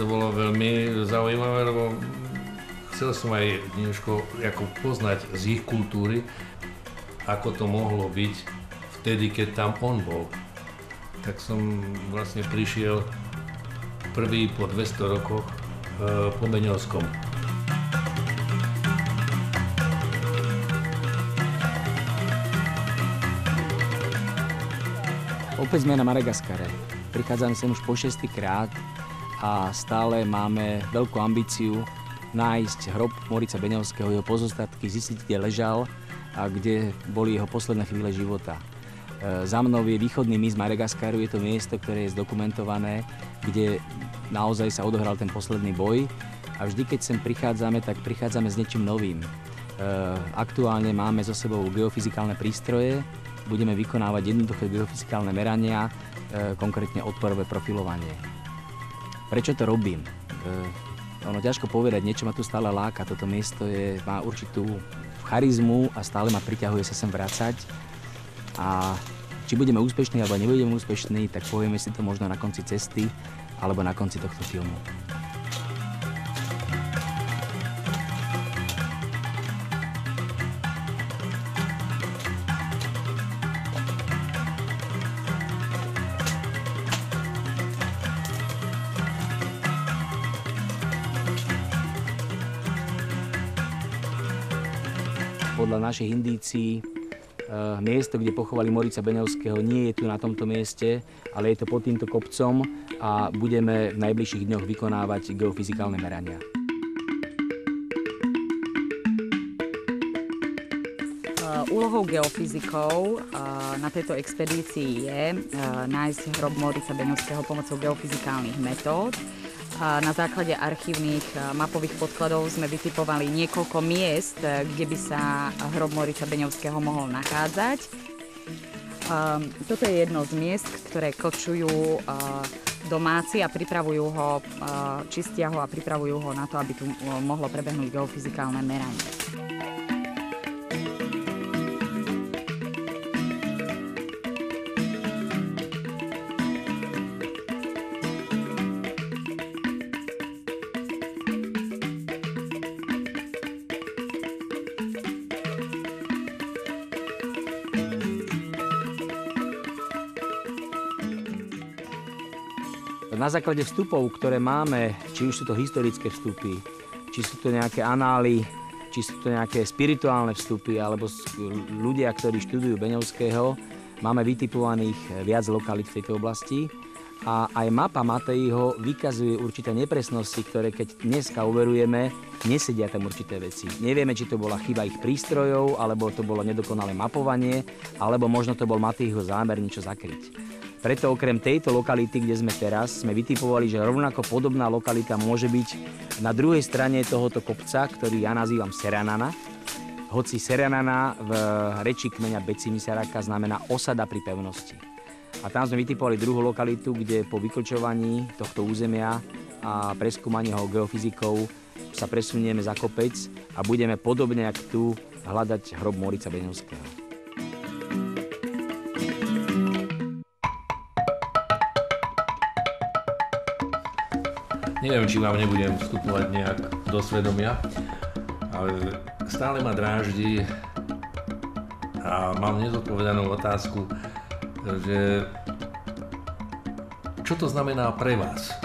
to bolo veľmi zaujímavé, lebo chcel som aj niečo ako poznať z ich kultúry, ako to mohlo byť vtedy, keď tam on bol. Tak som vlastne prišiel prvý po 200 rokoch e, po Beňovskom. Opäť sme na Madagaskare. Prichádzame sem už po šestý krát a stále máme veľkú ambíciu nájsť hrob Morica Beňovského, jeho pozostatky, zistiť, kde ležal a kde boli jeho posledné chvíle života. E, za mnou je východný mys Madagaskaru, je to miesto, ktoré je zdokumentované, kde naozaj sa odohral ten posledný boj a vždy, keď sem prichádzame, tak prichádzame s niečím novým. E, aktuálne máme so sebou geofyzikálne prístroje, budeme vykonávať jednoduché geofyzikálne merania, e, konkrétne odporové profilovanie. Prečo to robím? E, ono ťažko povedať, niečo ma tu stále láka. Toto miesto je, má určitú charizmu a stále ma priťahuje sa sem vrácať. A či budeme úspešní alebo nebudeme úspešní, tak povieme si to možno na konci cesty alebo na konci tohto filmu. Podľa našich indícií e, miesto, kde pochovali Morica Beňovského, nie je tu na tomto mieste, ale je to pod týmto kopcom a budeme v najbližších dňoch vykonávať geofyzikálne merania. Úlohou geofyzikov na tejto expedícii je nájsť hrob Morica Beňovského pomocou geofyzikálnych metód. Na základe archívnych mapových podkladov sme vytipovali niekoľko miest, kde by sa hrob Morica Beňovského mohol nachádzať. Toto je jedno z miest, ktoré kočujú domáci a pripravujú ho, čistia ho a pripravujú ho na to, aby tu mohlo prebehnúť geofyzikálne meranie. Na základe vstupov, ktoré máme, či už sú to historické vstupy, či sú to nejaké anály, či sú to nejaké spirituálne vstupy, alebo ľudia, ktorí študujú Beňovského, máme vytipovaných viac lokalit v tejto oblasti. A aj mapa Matejho vykazuje určité nepresnosti, ktoré keď dneska uverujeme, nesedia tam určité veci. Nevieme, či to bola chyba ich prístrojov, alebo to bolo nedokonalé mapovanie, alebo možno to bol Matejho zámer niečo zakryť. Preto okrem tejto lokality, kde sme teraz, sme vytipovali, že rovnako podobná lokalita môže byť na druhej strane tohoto kopca, ktorý ja nazývam Seranana. Hoci Seranana v reči kmeňa Becimisaraka znamená osada pri pevnosti. A tam sme vytipovali druhú lokalitu, kde po vyklčovaní tohto územia a preskúmaní ho geofyzikou sa presunieme za kopec a budeme podobne ako tu hľadať hrob Morica Beňovského. Neviem, či vám nebudem vstupovať nejak do svedomia, ale stále ma dráždi a mám nezodpovedanú otázku, že čo to znamená pre vás?